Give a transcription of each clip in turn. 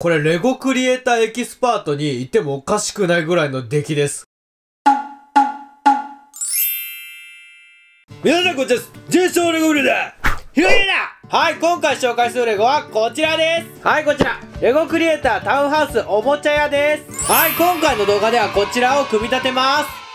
これレゴクリエイターエキスパートにいてもおかしくないぐらいの出来です。皆さんこんにちは。ジェイソンレゴブルだ。ひろゆだ。はい、今回紹介するレゴはこちらです。はい、こちら。レゴクリエイタータウンハウスおもちゃ屋です。はい、今回の動画ではこちらを組み立てます。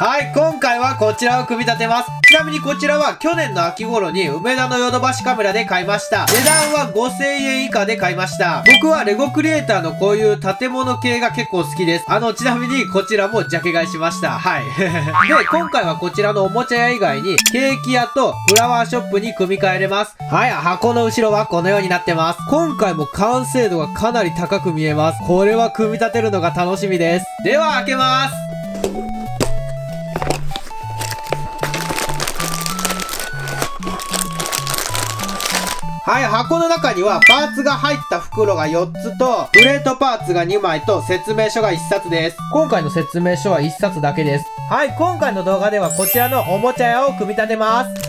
はい、今回はこちらを組み立てます。ちなみにこちらは去年の秋頃に梅田のヨドバシカメラで買いました。値段は5000円以下で買いました。僕はレゴクリエイターのこういう建物系が結構好きです。あの、ちなみにこちらもジャケ買いしました。はい。で、今回はこちらのおもちゃ屋以外にケーキ屋とフラワーショップに組み替えれます。はい、箱の後ろはこのようになってます。今回も完成度がかなり高く見えます。これは組み立てるのが楽しみです。では開けます。はい、箱の中にはパーツが入った袋が4つと、プレートパーツが2枚と説明書が1冊です。今回の説明書は1冊だけです。はい、今回の動画ではこちらのおもちゃ屋を組み立てます。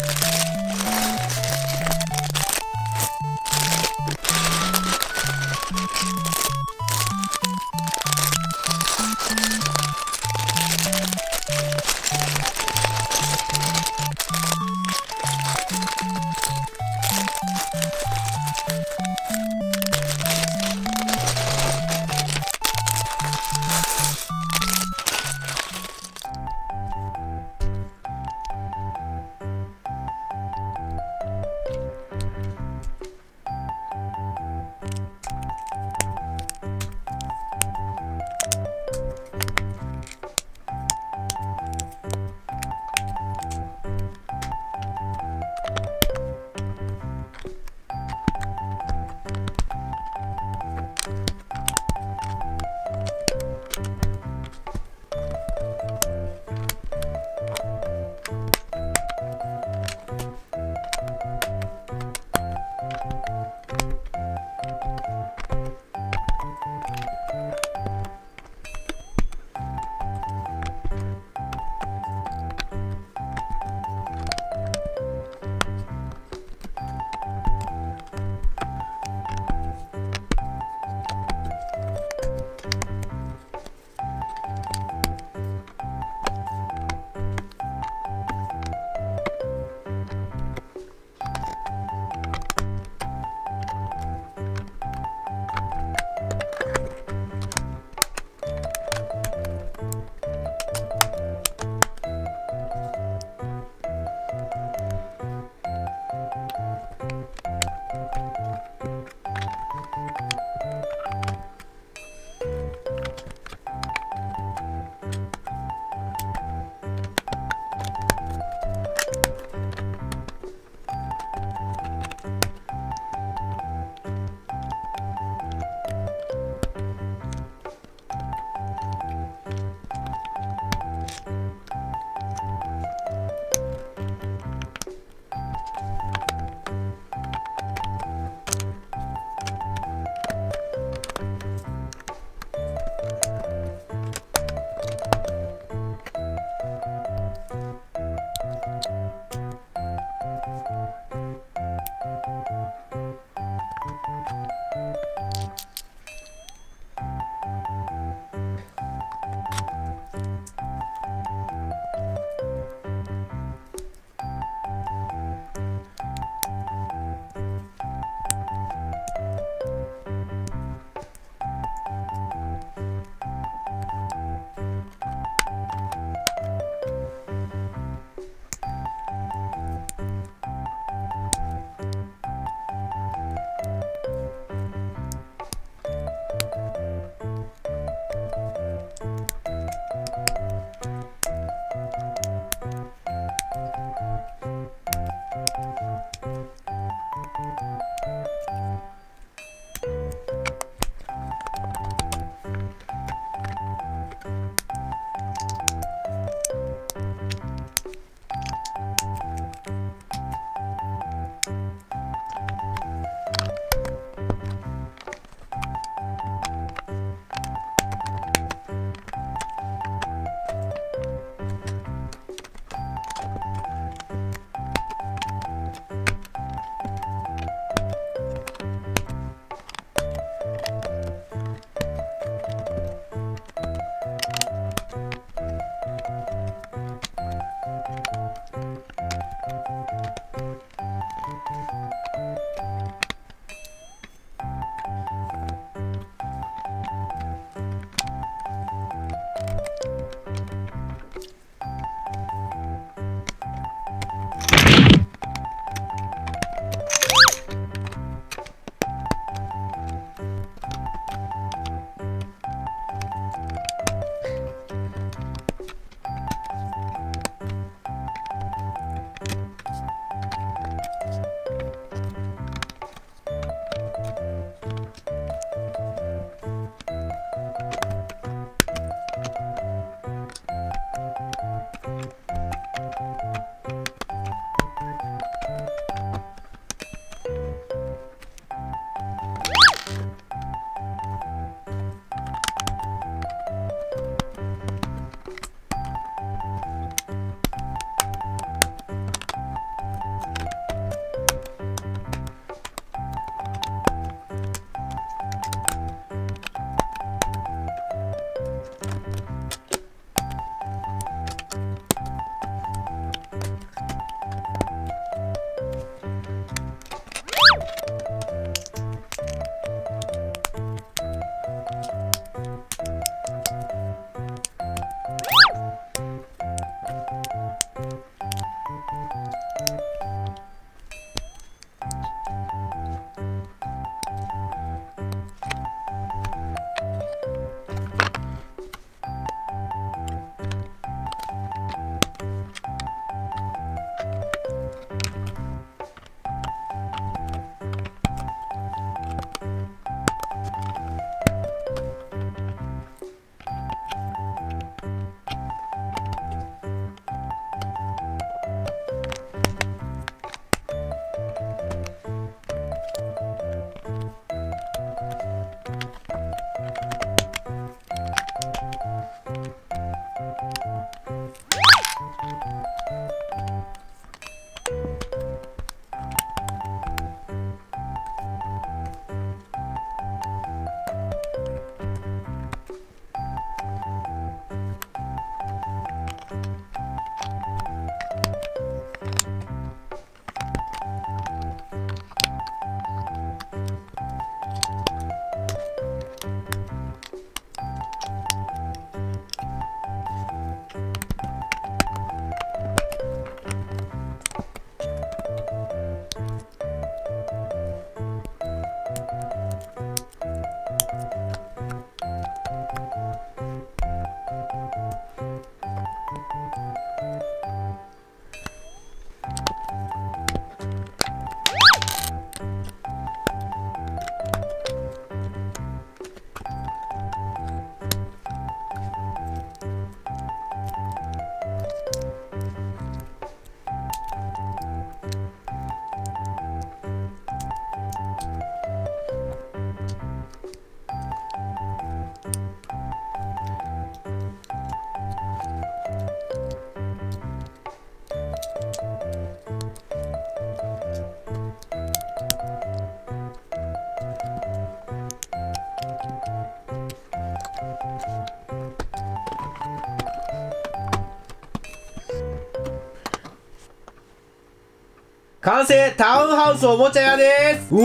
完成タウンハウスおもちゃ屋ですおお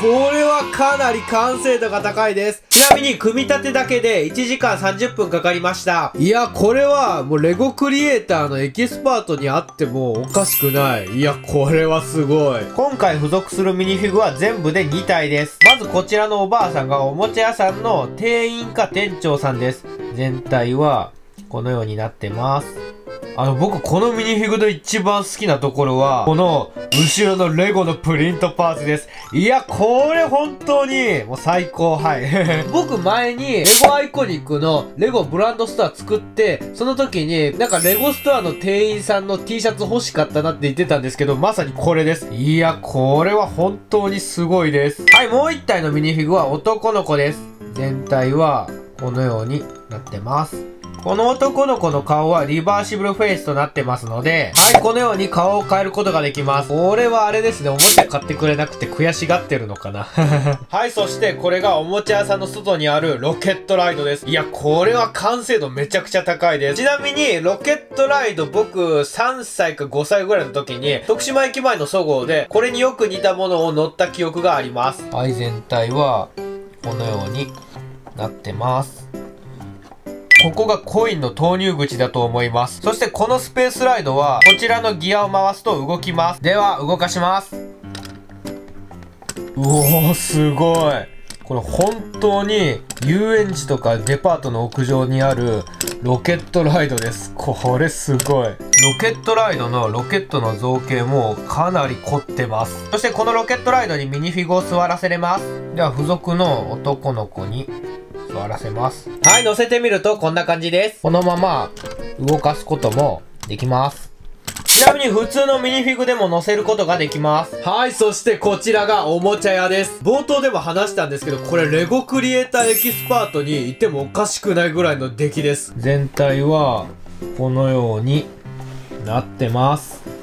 これはかなり完成度が高いです。ちなみに、組み立てだけで1時間30分かかりました。いや、これはもうレゴクリエイターのエキスパートにあってもおかしくない。いや、これはすごい。今回付属するミニフィグは全部で2体です。まずこちらのおばあさんがおもちゃ屋さんの店員か店長さんです。全体はこのようになってます。あの、僕このミニフィグで一番好きなところは、この後ろのレゴのプリントパーツです。いや、これ本当に、もう最高、はい。僕前に、レゴアイコニックのレゴブランドストア作って、その時に、なんかレゴストアの店員さんの T シャツ欲しかったなって言ってたんですけど、まさにこれです。いや、これは本当にすごいです。はい、もう一体のミニフィグは男の子です。全体は、このようになってます。この男の子の顔はリバーシブルフェイスとなってますので、はい、このように顔を変えることができます。これはあれですね、おもちゃ買ってくれなくて悔しがってるのかな。はい、そしてこれがおもちゃ屋さんの外にあるロケットライドです。いや、これは完成度めちゃくちゃ高いです。ちなみに、ロケットライド僕3歳か5歳ぐらいの時に、徳島駅前のそごうで、これによく似たものを乗った記憶があります。はい、全体は、このようになってます。ここがコインの投入口だと思います。そしてこのスペースライドは、こちらのギアを回すと動きます。では、動かします。うおー、すごい。これ本当に遊園地とかデパートの屋上にあるロケットライドです。これすごい。ロケットライドのロケットの造形もかなり凝ってます。そしてこのロケットライドにミニフィグを座らせれます。では付属の男の子に座らせます。はい、乗せてみるとこんな感じです。このまま動かすこともできます。ちなみに普通のミニフィグでも乗せることができます。はい、そしてこちらがおもちゃ屋です。冒頭でも話したんですけど、これレゴクリエイターエキスパートにいてもおかしくないぐらいの出来です。全体はこのようになってます。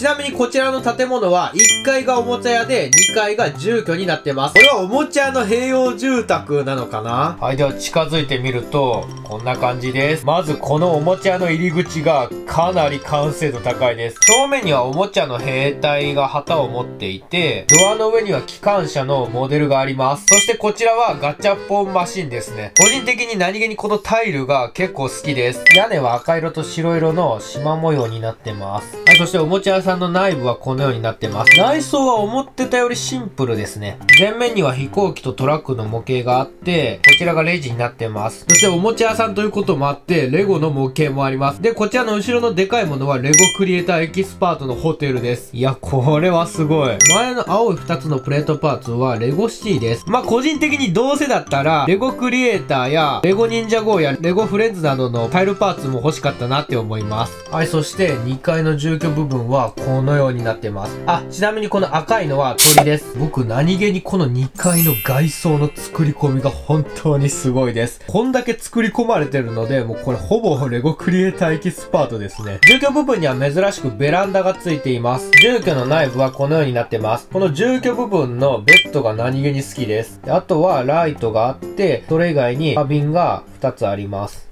ちなみにこちらの建物は1階がおもちゃ屋で2階が住居になってます。これはおもちゃ屋の併用住宅なのかな？はい、では近づいてみると、こんな感じです。まずこのおもちゃ屋の入り口がかなり完成度高いです。正面にはおもちゃの兵隊が旗を持っていて、ドアの上には機関車のモデルがあります。そしてこちらはガチャポンマシンですね。個人的に何気にこのタイルが結構好きです。屋根は赤色と白色の縞模様になってます。はい、そしておもちゃ屋さんさんの内部はこのようになってます。内装は思ってたよりシンプルですね。前面には飛行機とトラックの模型があって、こちらがレジになってます。そしておもちゃ屋さんということもあって、レゴの模型もあります。で、こちらの後ろのでかいものはレゴクリエイターエキスパートのホテルです。いや、これはすごい。前の青い2つのプレートパーツはレゴシティです。まあ、個人的にどうせだったら、レゴクリエイターや、レゴ忍者 GO やレゴフレンズなどのタイルパーツも欲しかったなって思います。はい、そして2階の住居部分はこのようになってます。あ、ちなみにこの赤いのは鳥です。僕何気にこの2階の外装の作り込みが本当にすごいです。こんだけ作り込まれてるので、もうこれほぼレゴクリエイターエキスパートですね。住居部分には珍しくベランダがついています。住居の内部はこのようになってます。この住居部分のベッドが何気に好きです。であとはライトがあって、それ以外に花瓶が2つあります。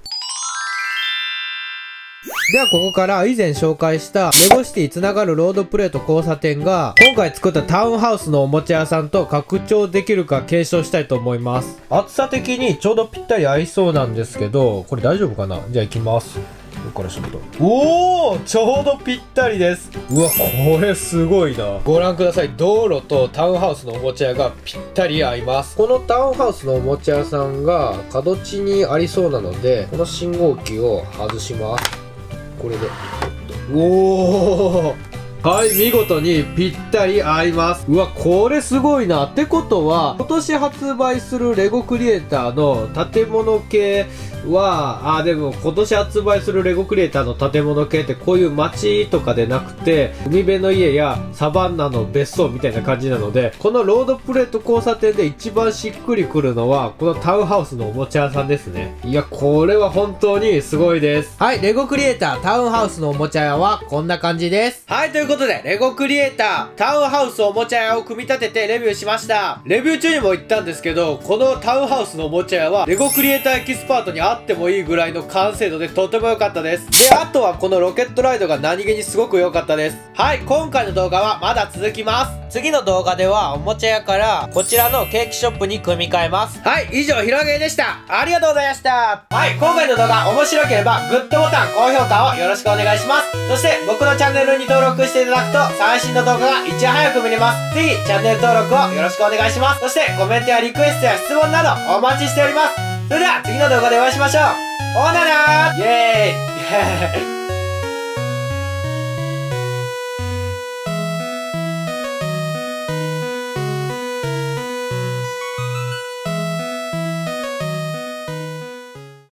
ではここから以前紹介したレゴシティつながるロードプレート交差点が今回作ったタウンハウスのおもちゃ屋さんと拡張できるか検証したいと思います。厚さ的にちょうどぴったり合いそうなんですけど、これ大丈夫かな？じゃあ行きます。ここからすると。おおちょうどぴったりです。うわ、これすごいな。ご覧ください。道路とタウンハウスのおもちゃ屋がぴったり合います。このタウンハウスのおもちゃ屋さんが角地にありそうなので、この信号機を外します。これで。おおはい見事にぴったり合います。うわこれすごいな。ってことは今年発売するレゴクリエイターの建物系は、あ、でも今年発売するレゴクリエイターの建物系ってこういう街とかでなくて、海辺の家やサバンナの別荘みたいな感じなので、このロードプレート交差点で一番しっくりくるのは、このタウンハウスのおもちゃ屋さんですね。いや、これは本当にすごいです。はい、レゴクリエイタータウンハウスのおもちゃ屋はこんな感じです。はい、ということで、レゴクリエイター、タウンハウスおもちゃ屋を組み立ててレビューしました。レビュー中にも言ったんですけど、このタウンハウスのおもちゃ屋は、レゴクリエイターエキスパートにあってもいいぐらいの完成度でとても良かったです。で、あとはこのロケットライドが何気にすごく良かったです。はい、今回の動画はまだ続きます。次の動画では、おもちゃ屋から、こちらのケーキショップに組み替えます。はい、以上、ひろげでした。ありがとうございました。はい、今回の動画面白ければ、グッドボタン、高評価をよろしくお願いします。そして、僕のチャンネルに登録していただくと、最新の動画がいち早く見れます。ぜひ、チャンネル登録をよろしくお願いします。そして、コメントやリクエストや質問など、お待ちしております。それでは、次の動画でお会いしましょう。おなら。ーイ。ェーイ。